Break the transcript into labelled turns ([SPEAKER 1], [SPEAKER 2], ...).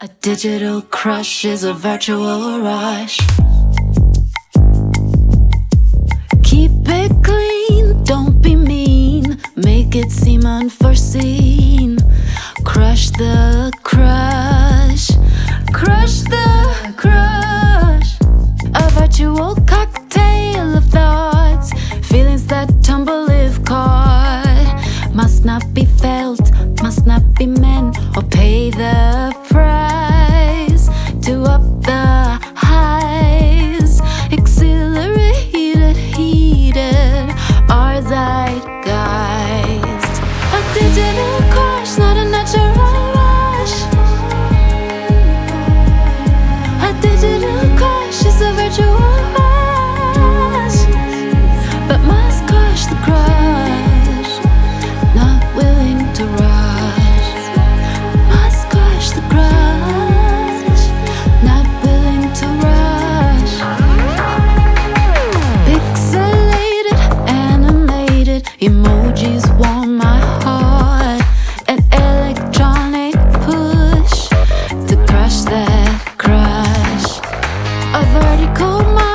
[SPEAKER 1] A digital crush is a virtual rush. Keep it clean, don't be mean. Make it seem unforeseen. Crush the crush, crush the crush. A virtual cocktail of thoughts, feelings that tumble if caught. Must not be felt, must not be meant, or pay the Cold. my